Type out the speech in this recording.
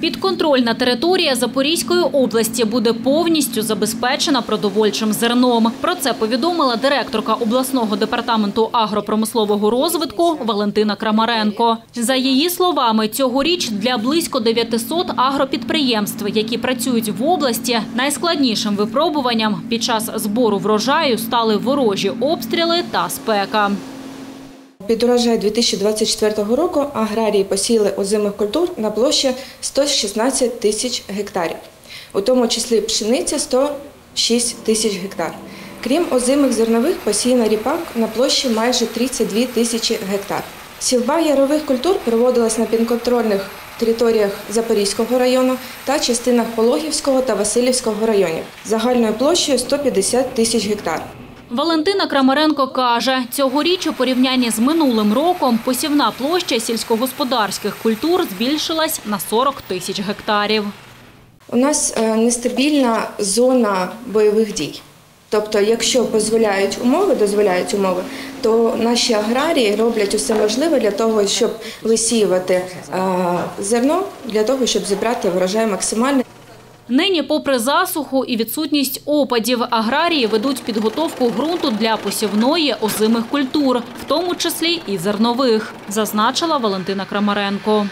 Підконтрольна територія Запорізької області буде повністю забезпечена продовольчим зерном. Про це повідомила директорка обласного департаменту агропромислового розвитку Валентина Крамаренко. За її словами, цьогоріч для близько 900 агропідприємств, які працюють в області, найскладнішим випробуванням під час збору врожаю стали ворожі обстріли та спека. Під урожай 2024 року аграрії посіяли озимих культур на площі 116 тисяч гектарів, у тому числі пшениця 106 тисяч гектар. Крім озимих зернових, посіяно ріпак на площі майже 32 тисячі гектар. Сівба ярових культур проводилась на підконтрольних територіях Запорізького району та частинах Пологівського та Васильівського районів загальною площею 150 тисяч гектар. Валентина Крамаренко каже, цьогоріч у порівнянні з минулим роком посівна площа сільськогосподарських культур збільшилась на 40 тисяч гектарів. У нас е, нестабільна зона бойових дій. Тобто, якщо дозволяють умови, дозволяють умови, то наші аграрії роблять усе можливе для того, щоб висіювати е, зерно, для того, щоб зібрати врожай максимально. Нині, попри засуху і відсутність опадів, аграрії ведуть підготовку ґрунту для посівної озимих культур, в тому числі і зернових, зазначила Валентина Крамаренко.